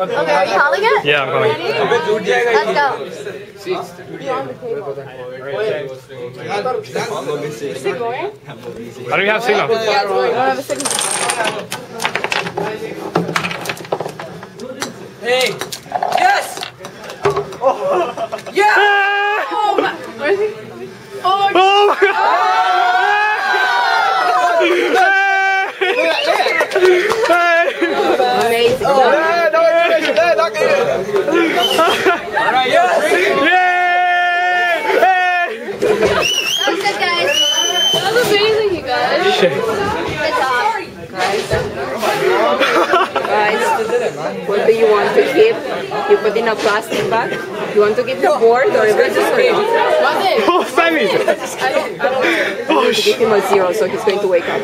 Okay, are you calling it? Yeah, I'm coming. Let's go. How do we have signal? Hey! Yes! Oh! Yeah! Oh my god! Amazing. Alright, yes! Yay! That's it, guys. That was amazing, you guys. Good job. Guys, what do you want to keep? You put in a plastic bag? You want to keep the board or everything? you just Oh, Sammy! give him a zero so he's going to wake up?